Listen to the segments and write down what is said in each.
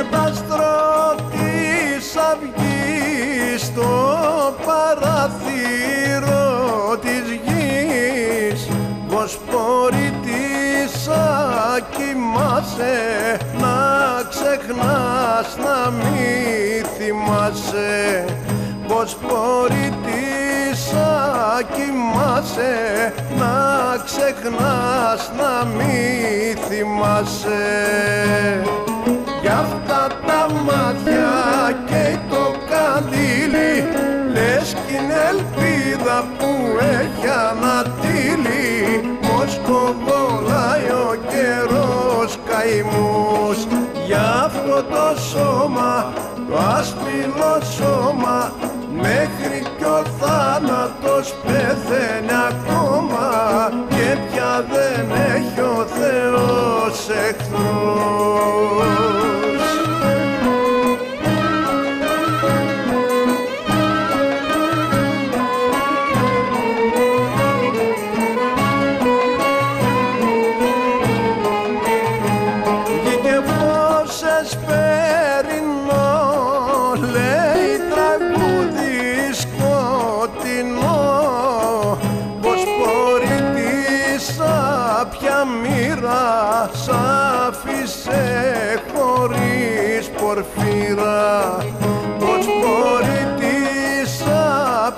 καταστροφή αυγής στο παραθύρο της γης. Πως της κοιμάσαι να ξεχνάς να μη θυμάσαι. Πως της κοιμάσαι να ξεχνάς να μη θυμάσαι αυτά τα μάτια και το καντήλι λες κι είναι ελπίδα που έχει ανατύλει πως κοβολάει ο καιρός καημούς Γι' αυτό το σώμα, το άσπυλο σώμα μέχρι κι ο θάνατος πεθαίνει ακόμα και πια δεν έχει ο Θεός εχθρούς. Λέει τραγούδι σκοτεινό πως πορητήσα πια μοίρα σ' άφησε χωρίς πορφύρα πως πορητήσα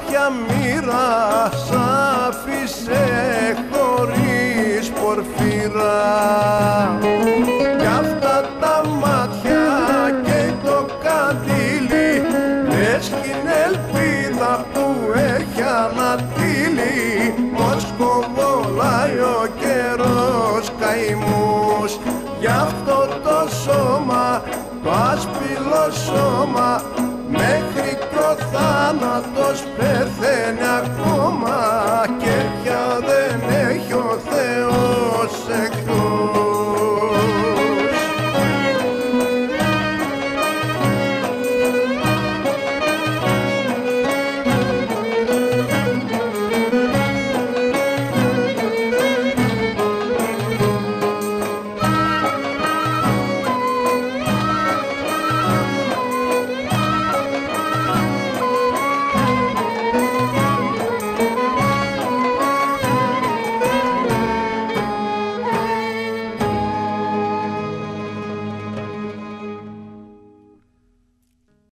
πια μοίρα σ' άφησε χωρίς πορφύρα ελπίδα που έχει ανατύλει πως κοβολάει ο καιρός καημούς. Γι' αυτό το σώμα, το άσπυλο σώμα μέχρι κι ο θάνατος